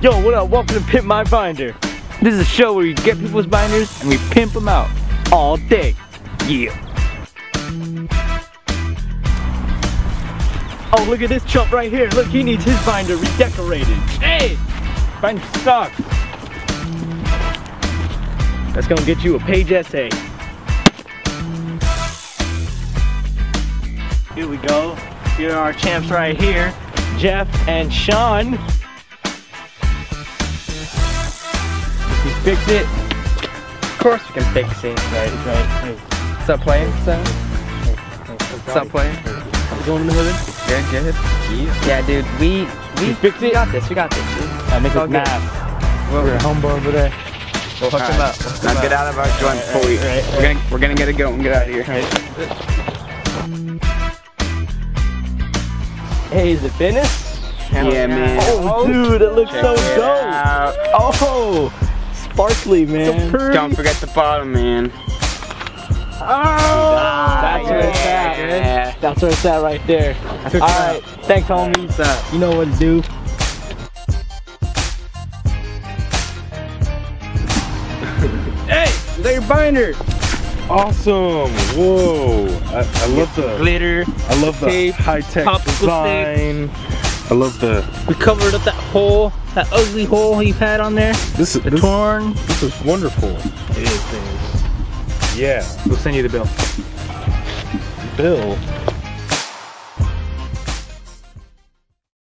Yo, what up? Welcome to Pimp My Binder. This is a show where you get people's binders and we pimp them out all day. Yeah. Oh, look at this chump right here. Look, he needs his binder redecorated. Hey! Binder sucks. That's gonna get you a page essay. Here we go. Here are our champs right here. Jeff and Sean. Fix it. Of course we can fix it. Right, right. Hey, Stop playing, son. hey, Stop playing. I'm going in the hood. Good, good. Yeah, dude, we we, You fix we it? got this. We got this, dude. I make It's all us good. math. We'll, We're a humble over there. we'll hook him up. We'll hook him Now get out of our joint before we. Right, right, We're gonna we're gonna get it going. Get out of here. Hey, is it finished? Yeah, man. Oh, dude, it looks Check so it dope. out. Oh, sparkly, man. Don't forget the bottom, man. Oh, that's where it's at. Yeah. That's where it's at right there. All right, thanks, homie. You know what to do. hey, is that your binder? Awesome! Whoa! I, I love the Glitter. I love the tape, high tech popsicle design. I love the We covered up that hole, that ugly hole you've had on there. this is The this, torn. this is wonderful. It is. Yeah, We'll send you the bill. Bill.